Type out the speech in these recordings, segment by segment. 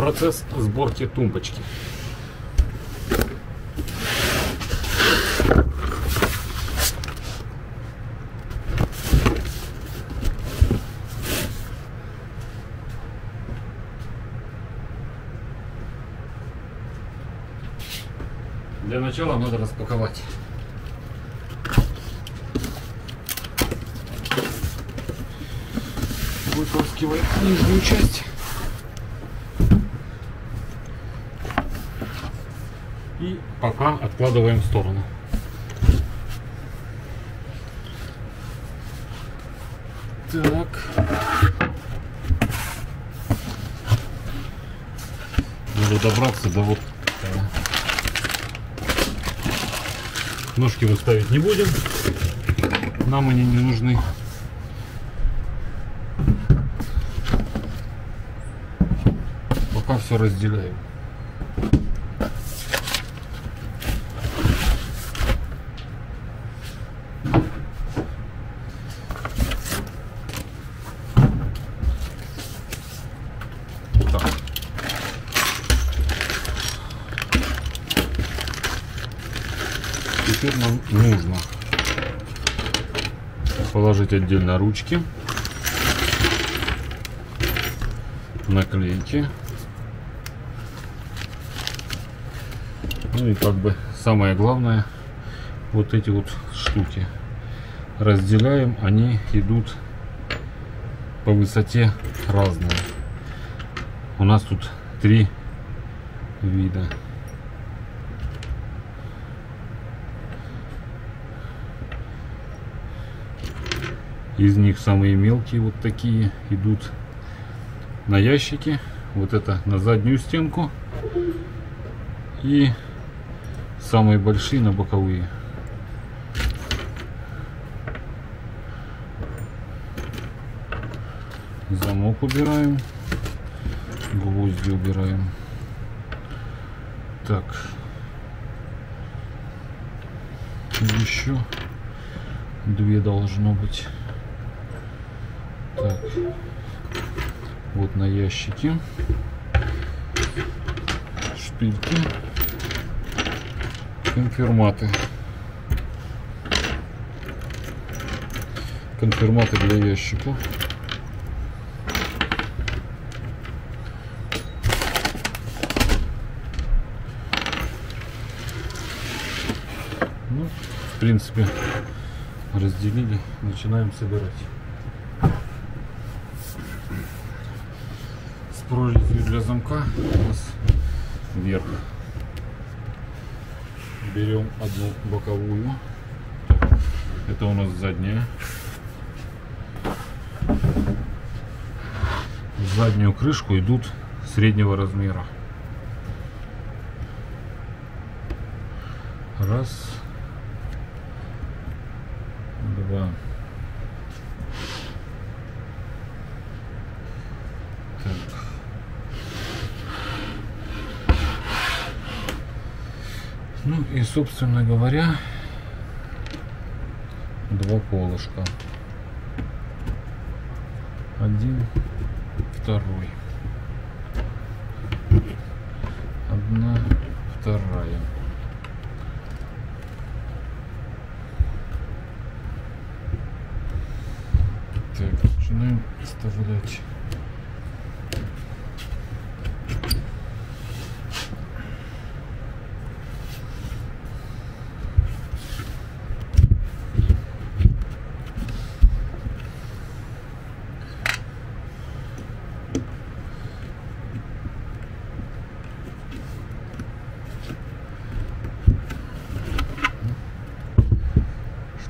процесс сборки тумбочки. Для начала надо распаковать. Вытаскиваем нижнюю часть. И пока откладываем в сторону. Так. Надо добраться до вот. Ножки мы ставить не будем. Нам они не нужны. Пока все разделяем. Так. Теперь нам нужно положить отдельно ручки, наклейки. Ну и как бы самое главное, вот эти вот штуки разделяем, они идут по высоте разные. У нас тут три вида. Из них самые мелкие вот такие идут на ящики. Вот это на заднюю стенку. И самые большие на боковые. Замок убираем. Гвозди убираем. Так. Еще две должно быть. Так. Вот на ящике. Шпильки. Конфирматы. Конфирматы для ящика. Ну, в принципе, разделили, начинаем собирать. Прорезью для замка у нас вверх. Берем одну боковую. Это у нас задняя. В заднюю крышку идут среднего размера. Раз. Два. Так. Ну и, собственно говоря, два колышка. Один, второй. Одна, вторая. Так, начинаем вставлять.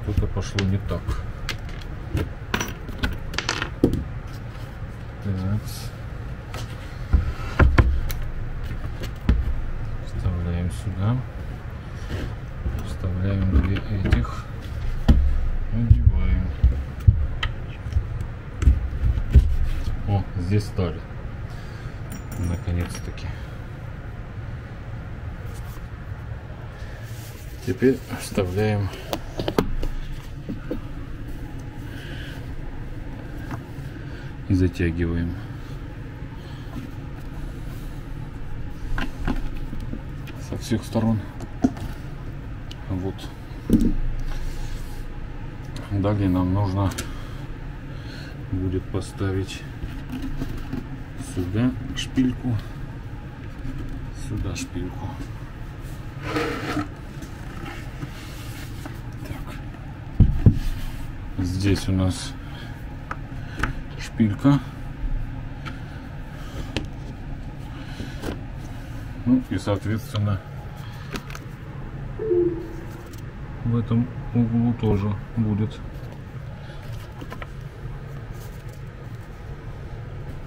Что-то пошло не так. Так. Вставляем сюда. Вставляем две этих. Надеваем. О, здесь стали. Наконец-таки. Теперь вставляем затягиваем. всех сторон. Вот. Далее нам нужно будет поставить сюда шпильку, сюда шпильку. Так. Здесь у нас шпилька. Ну и соответственно в этом углу тоже будет.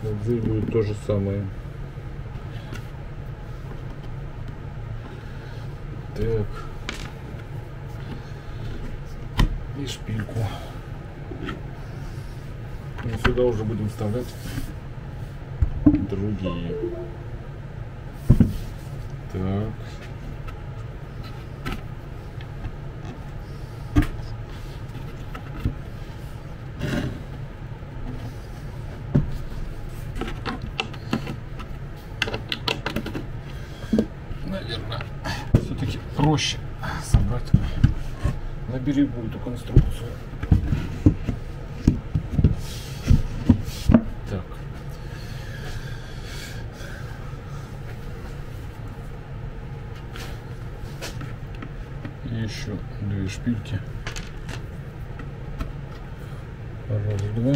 Здесь будет то же самое. Так. И шпильку. И сюда уже будем вставлять другие. Так. Наверное, все-таки проще собрать на берегу эту конструкцию. Так. И еще две шпильки. Раз, два.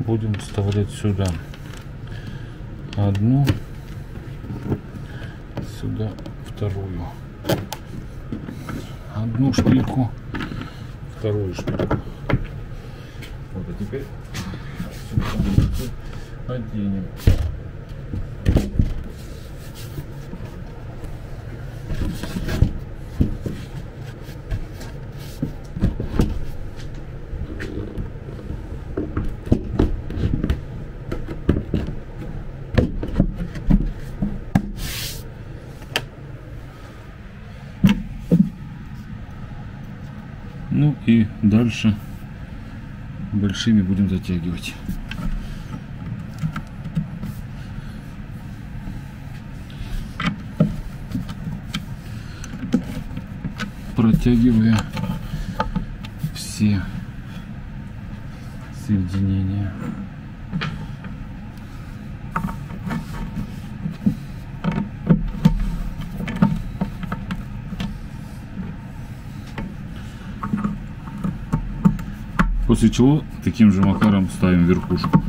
Будем вставлять сюда одну, сюда вторую. Одну шпильку, вторую шпильку. Вот, а теперь оденем. Ну и дальше большими будем затягивать. Протягивая все соединения. После чего таким же макаром ставим верхушку.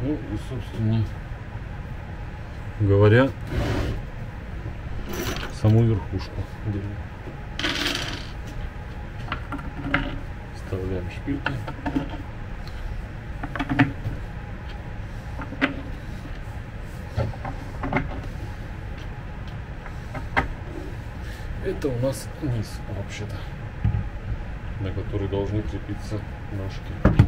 Ну и собственно говоря, саму верхушку. Вставляем шпильки. Это у нас низ вообще-то, на который должны крепиться ножки.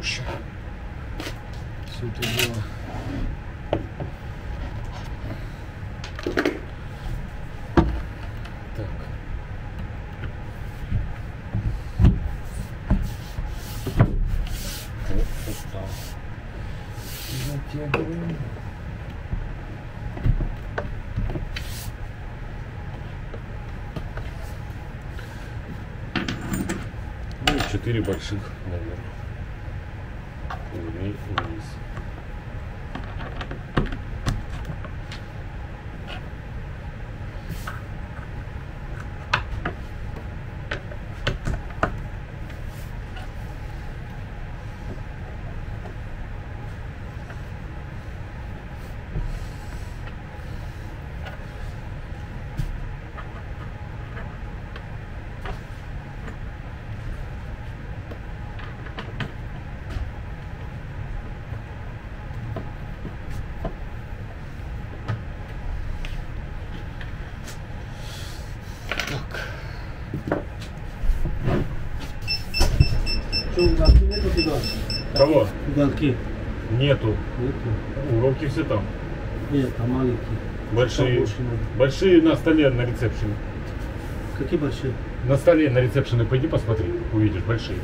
Попроще. Все это дело. Так. Вот устал. Затягиваем. четыре больших Кого? Уголки Нету. нету? Уроки все там. Нет, там маленькие. Большие. Большие на столе на ресепшене. Какие большие? На столе на ресепшене пойди посмотри, увидишь большие.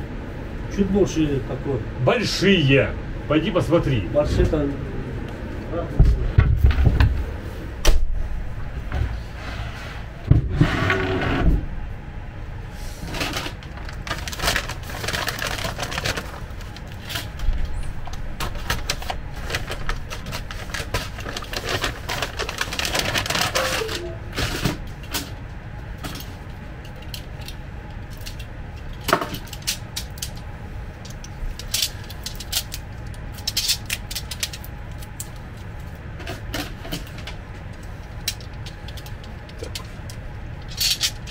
Чуть больше такой. Большие! Пойди посмотри. Большие там...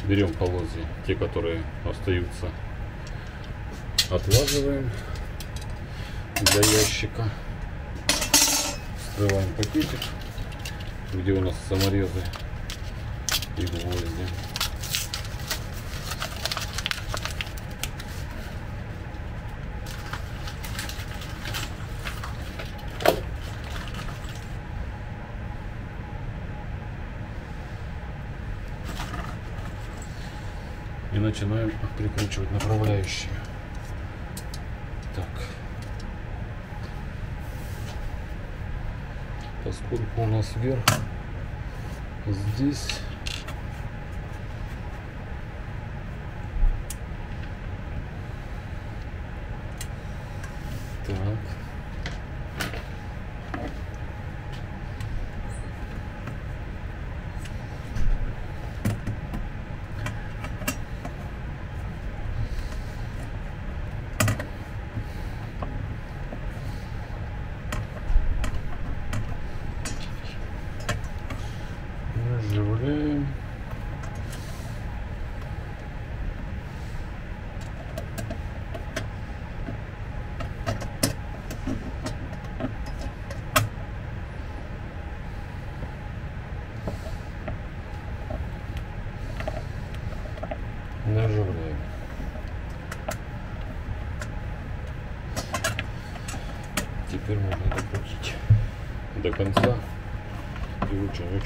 Берем полозья, те, которые остаются, отлаживаем для ящика. Вскрываем пакетик, где у нас саморезы и гвозди. Начинаем прикручивать направляющие. Так. Поскольку у нас вверх здесь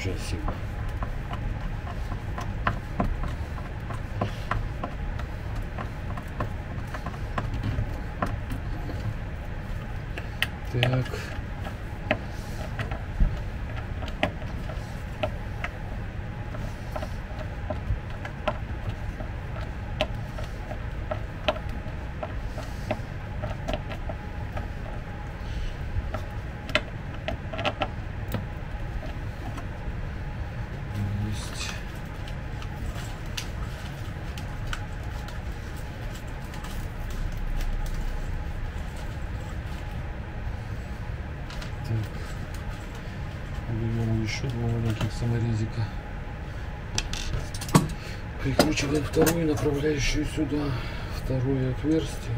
je sais. Саморезика. Прикручиваем вторую направляющую сюда. Второе отверстие.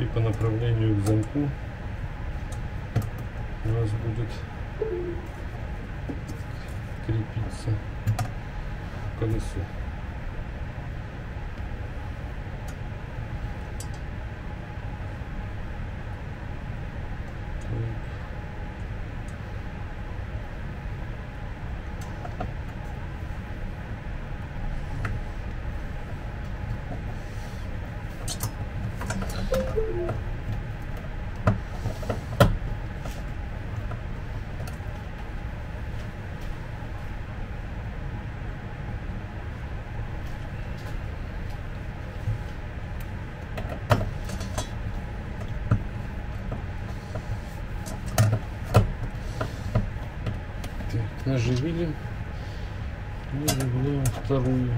И по направлению к замку у нас будет крепиться колесо. Так. Наживили. Наживляем вторую.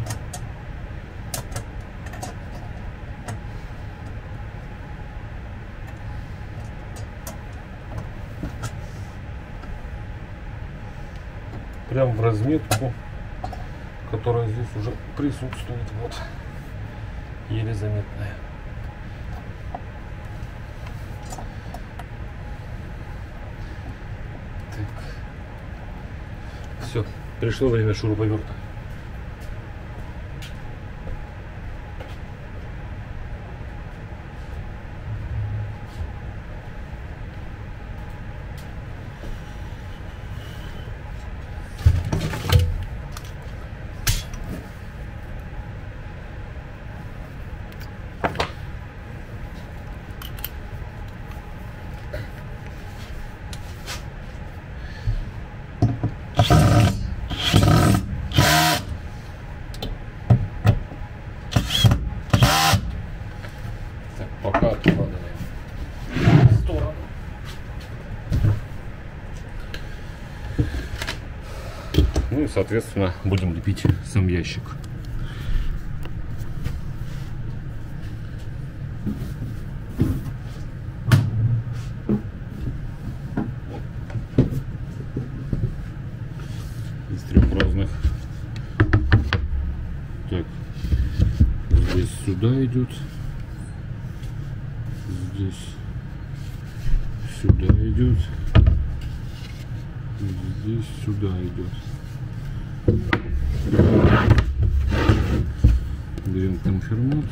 Прям в разметку, которая здесь уже присутствует. Вот. Еле заметная. Все, пришло время шуруповерта. Так, пока откладываем в сторону. Ну и, соответственно, будем лепить сам ящик. Из трех разных. Так, здесь сюда идет здесь сюда идет здесь сюда идет берем конфирмат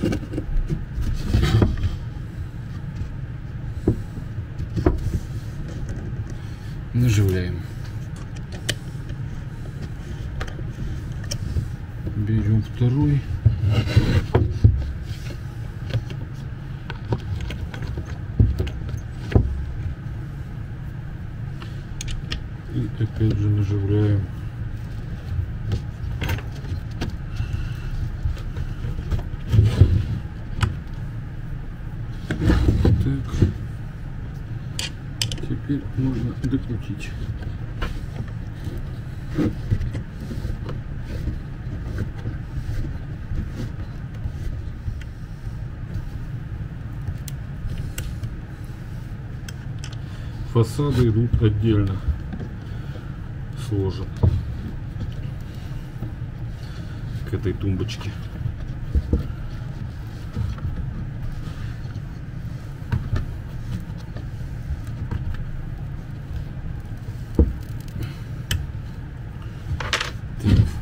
наживляем. Берем второй. И опять же наживляем. Так. Теперь можно докрутить. Фасады идут отдельно сложен к этой тумбочке.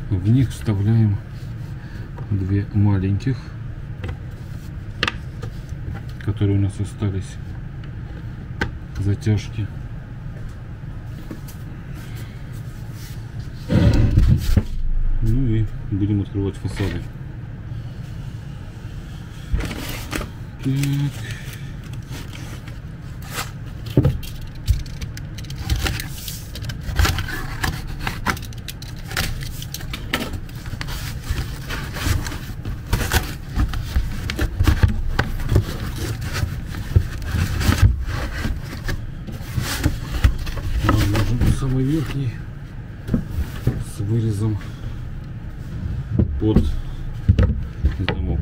Так, в них вставляем две маленьких, которые у нас остались затяжки. Ну и будем открывать фасады. Так. Нам нужен самый верхний с вырезом под замок.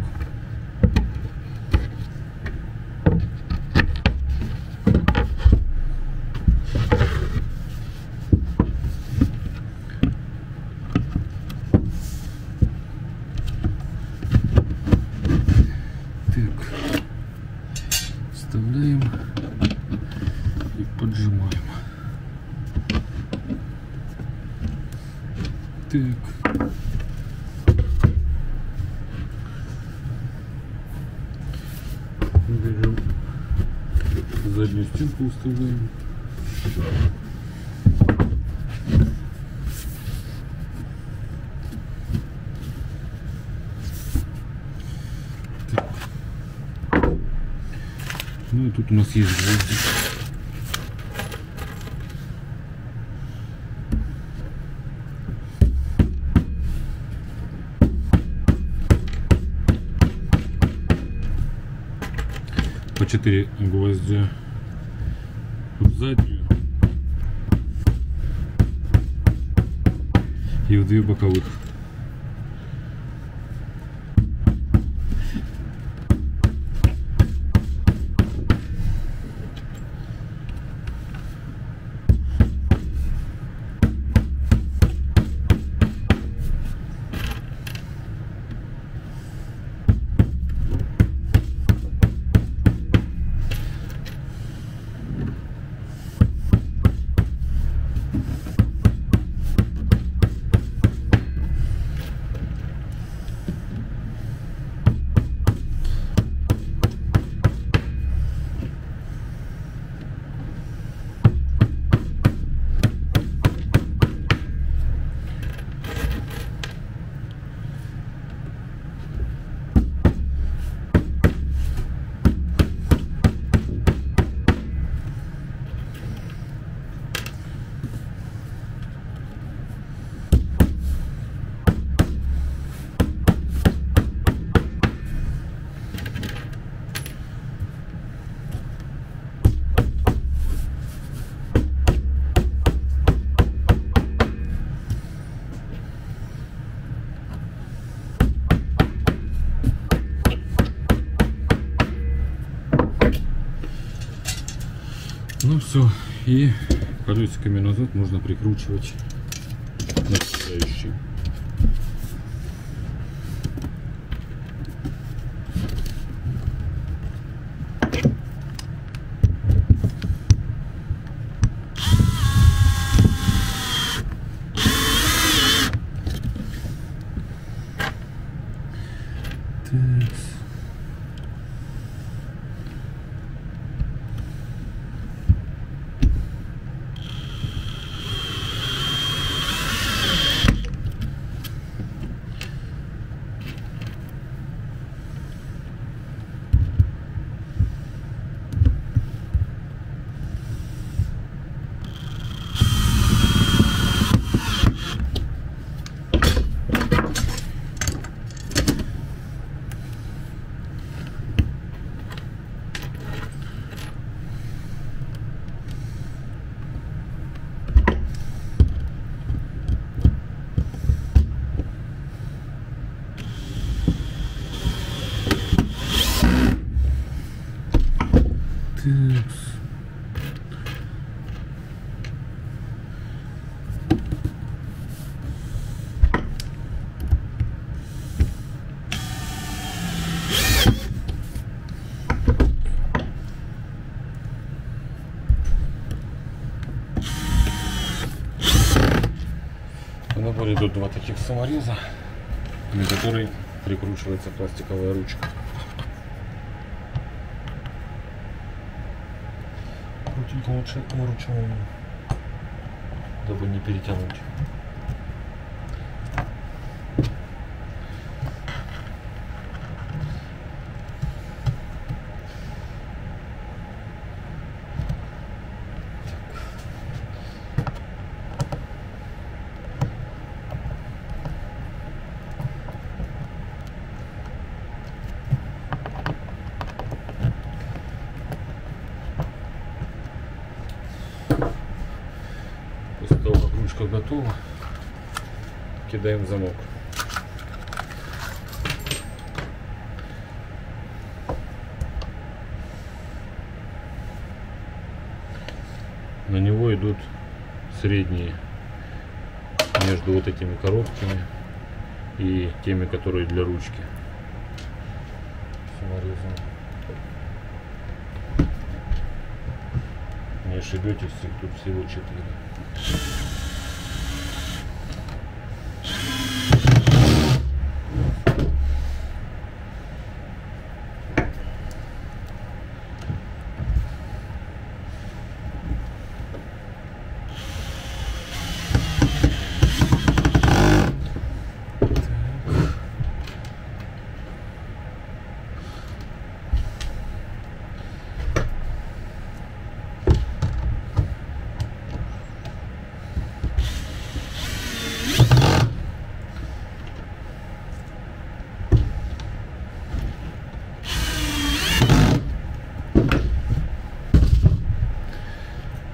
Так, вставляем и поджимаем. Так. Берем заднюю стенку выставляем. Так. Ну и тут у нас есть гвоздик. 4 гвоздя в заднюю и в две боковых. Все, и колесиками назад можно прикручивать направляющие. Так. Так. В наборе идут два таких самореза, на который прикручивается пластиковая ручка. Крутить лучше вручную, дабы не перетянуть. После ручка готова, кидаем замок. На него идут средние между вот этими коробками и теми, которые для ручки. Не ошибетесь, их тут всего четыре.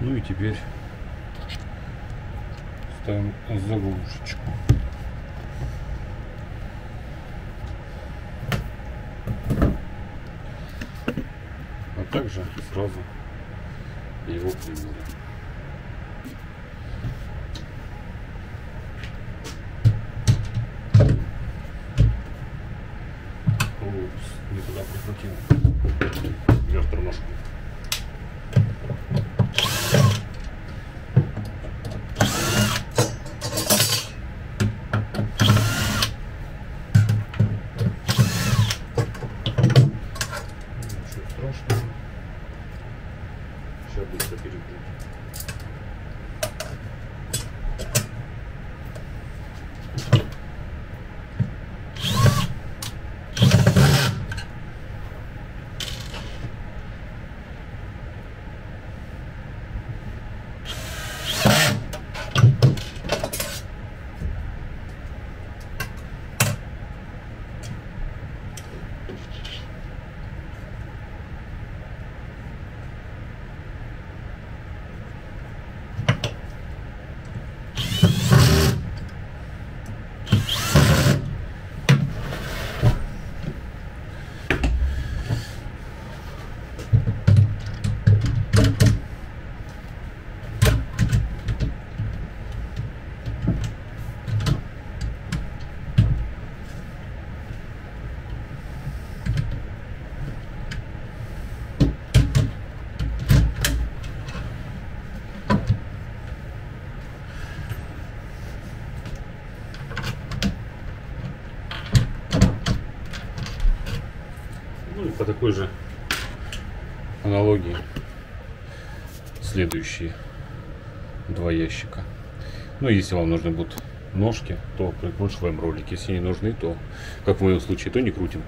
Ну и теперь ставим заглушечку. По такой же аналогии следующие два ящика. Ну, если вам нужны будут ножки, то прикручиваем ролик. Если не нужны, то, как в моем случае, то не крутим.